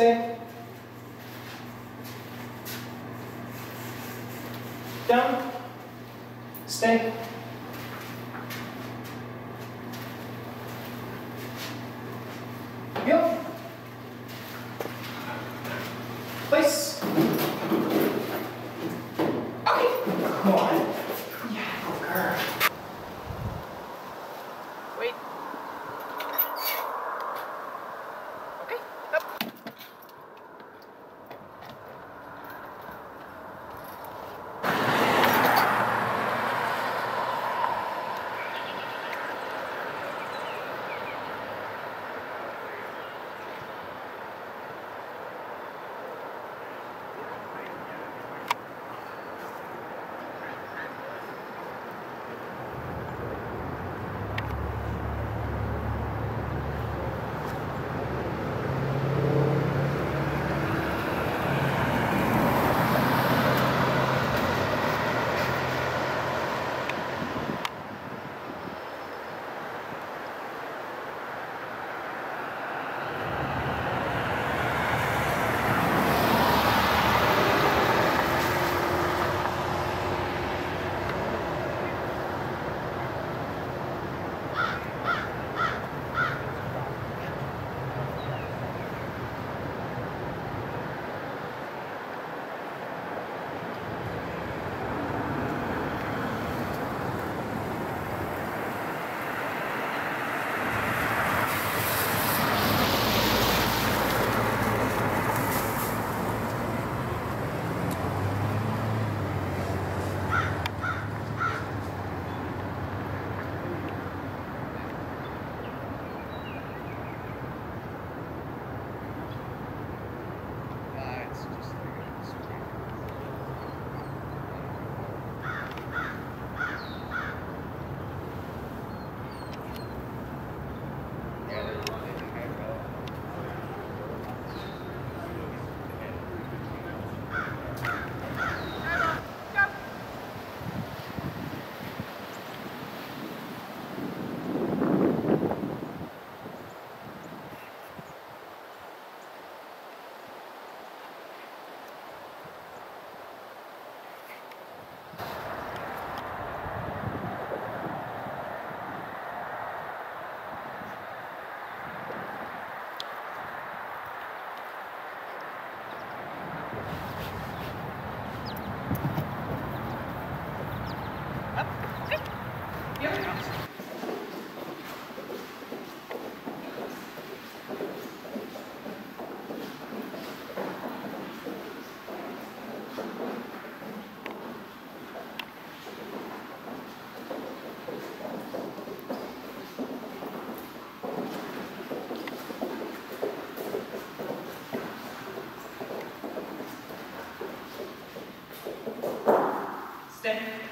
से Down. Stay. Go. Place. Okay. Come on. Stay.